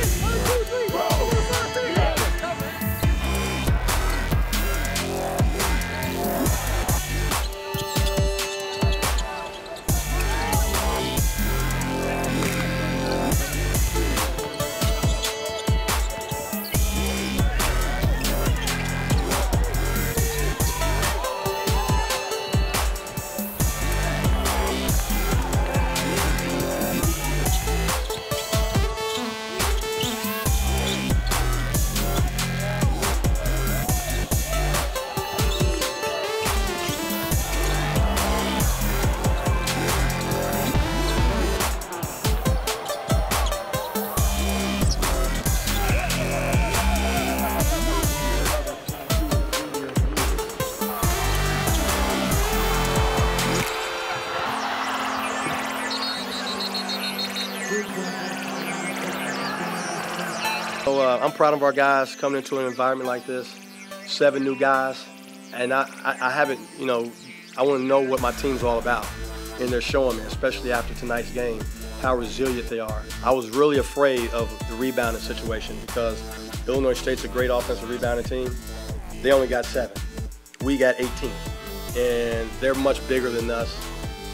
This So uh, I'm proud of our guys coming into an environment like this. Seven new guys, and I, I, I haven't, you know, I want to know what my team's all about, and they're showing me, especially after tonight's game, how resilient they are. I was really afraid of the rebounding situation because Illinois State's a great offensive rebounding team. They only got seven. We got 18, and they're much bigger than us.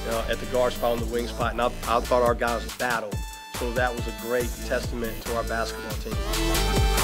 You know, at the guard spot and the wing spot, and I, I thought our guys battled so that was a great testament to our basketball team.